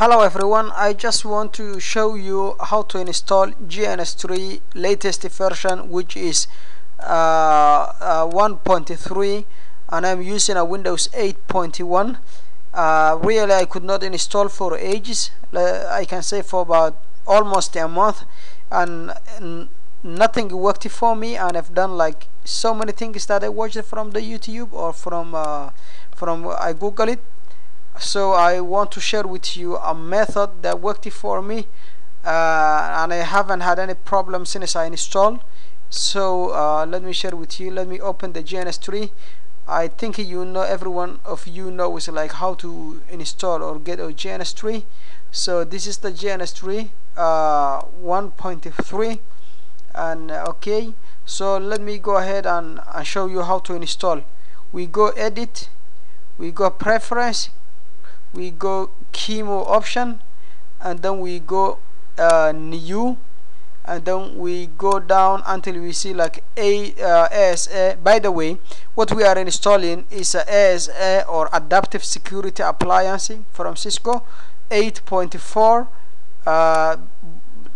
Hello everyone, I just want to show you how to install GNS3 latest version which is uh, uh, 1.3 and I'm using a Windows 8.1 uh, really I could not install for ages. I can say for about almost a month and nothing worked for me and I've done like so many things that I watched from the YouTube or from uh, from I Google it so I want to share with you a method that worked for me uh, and I haven't had any problem since I installed. So uh, let me share with you. Let me open the GNS3 I think you know everyone of you knows like how to install or get a GNS3 so this is the GNS3 uh, 1.3 and okay so let me go ahead and, and show you how to install. We go edit we go preference we go QEMU option and then we go uh, new and then we go down until we see like a uh, ASA by the way what we are installing is a ASA or adaptive security appliance from Cisco 8.4 uh,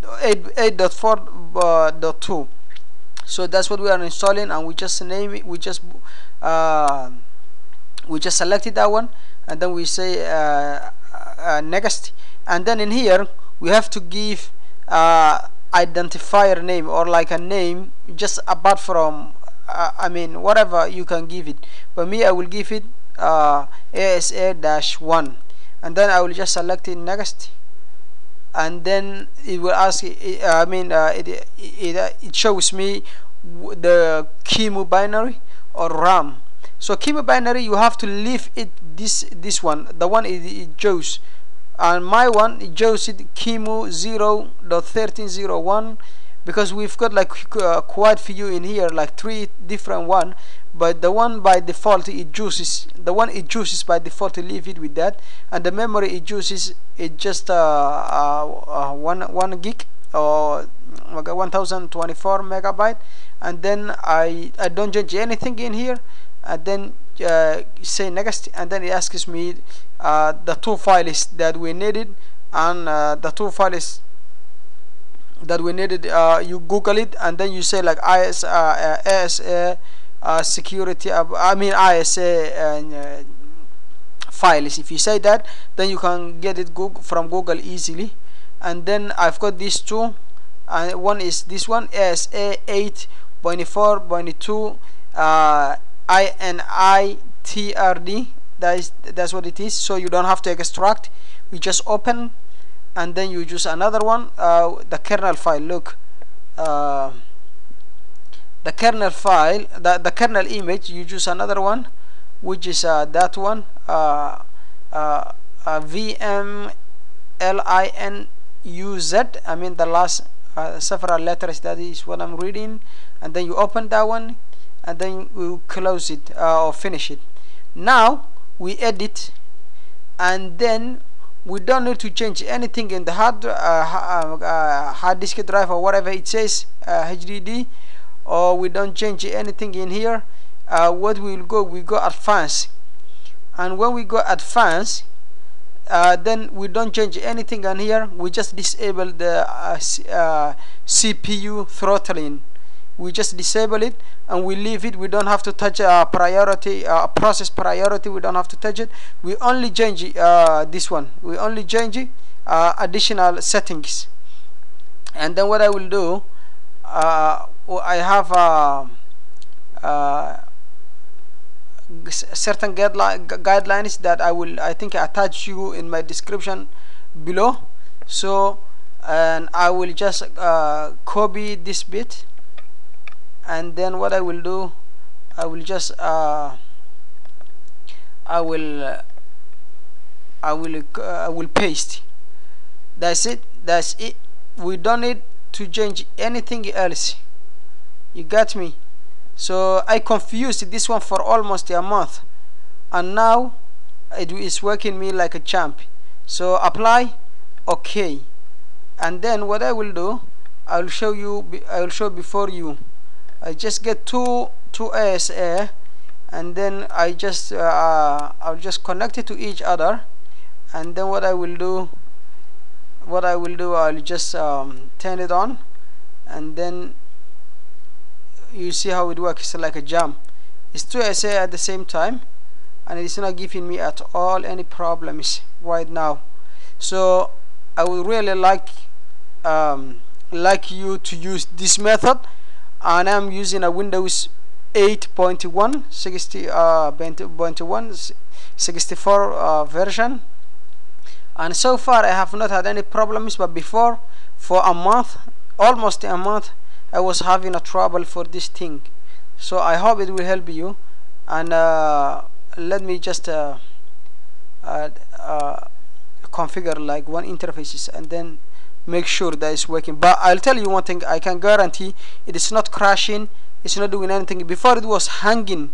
8.4.2 uh, so that's what we are installing and we just name it we just uh, we just selected that one and then we say uh, uh, next. And then in here we have to give uh, identifier name or like a name just apart from uh, I mean whatever you can give it. But me I will give it uh, ASA-1 and then I will just select it next. And then it will ask I mean uh, it, it, it shows me the QEMU binary or RAM so QEMU binary you have to leave it this this one. The one it, it and my one it shows it QEMU 0.1301 because we've got like uh, quite few in here like three different one. But the one by default it chooses the one it chooses by default to leave it with that. And the memory it chooses it just uh, uh, uh, one one gig or 1024 megabyte. And then I I don't change anything in here and then uh, say next and then it asks me uh, the two files that we needed and uh, the two files that we needed uh, you google it and then you say like IS, uh, uh, security I mean ISA files. If you say that then you can get it Google, from Google easily. And then I've got these two and one is this one ASA 8.4.2 uh, INITRD that is that's what it is. So you don't have to extract. You just open and then you use another one uh, the kernel file. Look uh, the kernel file the, the kernel image you use another one which is uh, that one uh, uh, uh, VM I mean the last uh, several letters that is what I'm reading. And then you open that one and then we close it uh, or finish it. Now we edit and then we don't need to change anything in the hard uh, uh, uh hard disk drive or whatever it says HDD uh, or we don't change anything in here. Uh, what we will go we go advanced. And when we go advanced then we don't change anything in here. We just disable the CPU throttling we just disable it and we leave it. We don't have to touch a priority uh, process priority. We don't have to touch it. We only change uh, this one. We only change uh, additional settings. And then what I will do uh, I have uh, certain guidelines that I will I think attach you in my description below. So and I will just copy this bit and then what I will do I will just uh, I will uh, I will uh, I will paste. That's it. That's it. We don't need to change anything else. You got me? So I confused this one for almost a month. And now it is working me like a champ. So apply. Okay. And then what I will do I will show you I will show before you I just get two two ASA and then I just uh, I'll just connect it to each other. And then what I will do what I will do I'll just um, turn it on. And then you see how it works. It's like a jam. It's two SA at the same time and it's not giving me at all any problems right now. So I would really like um, like you to use this method and I'm using a Windows 8.1 60 uh, 21 64 uh, version. And so far I have not had any problems but before for a month almost a month I was having a trouble for this thing. So I hope it will help you. And uh, let me just uh, uh configure like one interfaces and then make sure that it's working. But I'll tell you one thing I can guarantee it is not crashing it's not doing anything. Before it was hanging.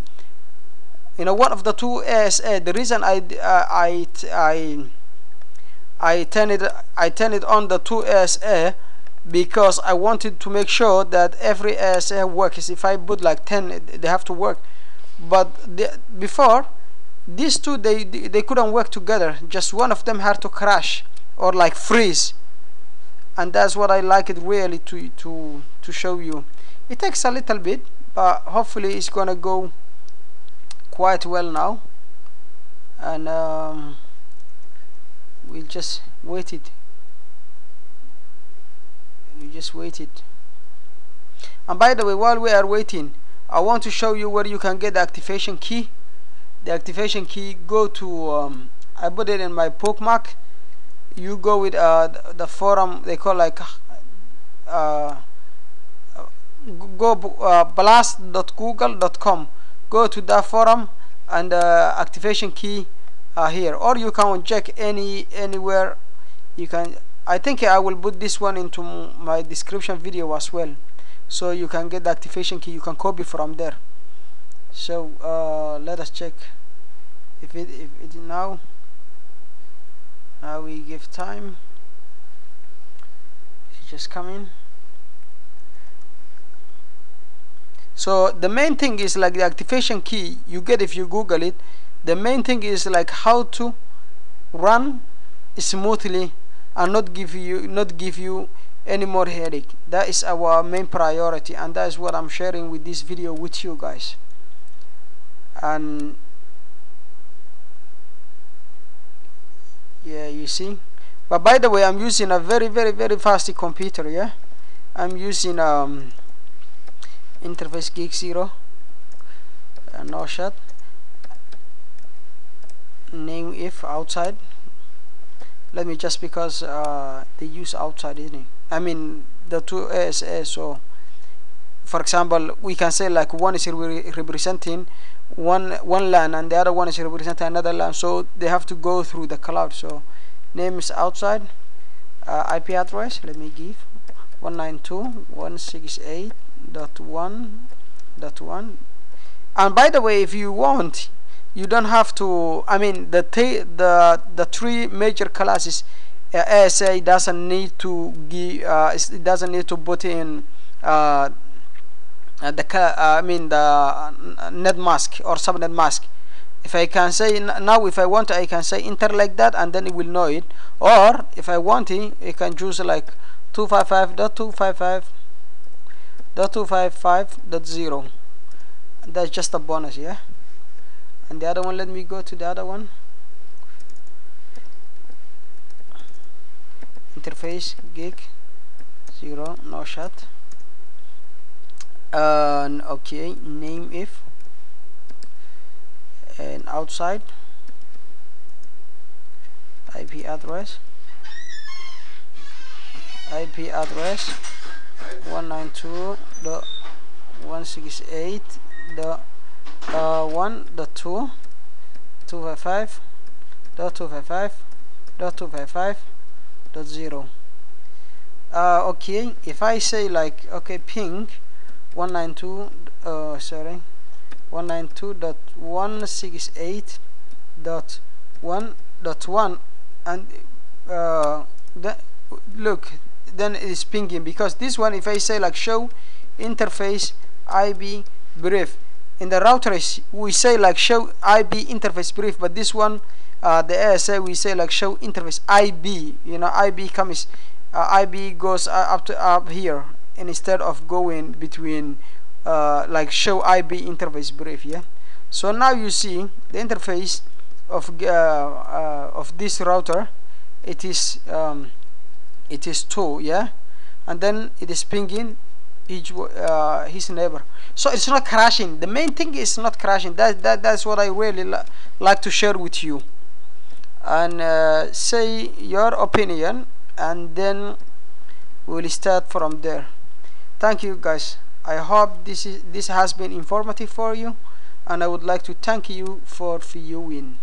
You know one of the two ASA uh, the reason I uh, I I I turned it I turned it on the two ASA uh, because I wanted to make sure that every ASA uh, works if I put like 10 they have to work. But the, before these two they they couldn't work together. Just one of them had to crash or like freeze and that's what I like it really to to to show you. It takes a little bit but hopefully it's gonna go quite well now. And um, we'll just wait it. We just wait it. And by the way while we are waiting I want to show you where you can get the activation key. The activation key go to um, I put it in my bookmark you go with uh, the, the forum they call like uh, go uh, plus.google.com go to that forum and uh, activation key uh, here. Or you can check any anywhere. You can I think I will put this one into my description video as well. So you can get the activation key. You can copy from there. So uh, let us check if it if it now now we give time. Just coming so the main thing is like the activation key you get if you google it. The main thing is like how to run smoothly and not give you not give you any more headache. That is our main priority and that is what I'm sharing with this video with you guys. And yeah you see? But by the way I'm using a very very very fast computer yeah? I'm using um, interface geek 0 uh, no shot. Name if outside. Let me just because uh, they use outside isn't it? I mean the two ASA so for example we can say like one is re representing one one LAN and the other one is representing another LAN so they have to go through the cloud. So name is outside uh, IP address let me give 192.168.1.1 and by the way if you want you don't have to I mean the the the three major classes uh, ASA doesn't need to give uh, it doesn't need to put in uh the uh, I mean the uh, net mask or subnet mask if I can say now if I want I can say enter like that and then it will know it. Or if I want it I can choose like 255.255.255.0 that's just a bonus yeah? And the other one let me go to the other one. Interface gig zero no shot and okay name if. And outside. IP address. IP address. 192.168 the uh, 1 the 2 255 dot 255 dot 255 dot 0 uh, okay if I say like okay ping 192 uh, sorry 192 dot 168 dot 1 dot 1 and uh, look then it is pinging because this one if I say like show interface IB brief in the router we say like show IP interface brief but this one uh, the ASA we say like show interface IB you know IB comes uh, IB goes uh, up to up here instead of going between uh, like show IB interface brief yeah? So now you see the interface of uh, uh, of this router. It is um, it is 2 yeah? And then it is pinging each uh, his neighbor. So it's not crashing. The main thing is not crashing. That, that that's what I really li like to share with you. And uh, say your opinion and then we'll start from there thank you guys. I hope this is this has been informative for you and I would like to thank you for viewing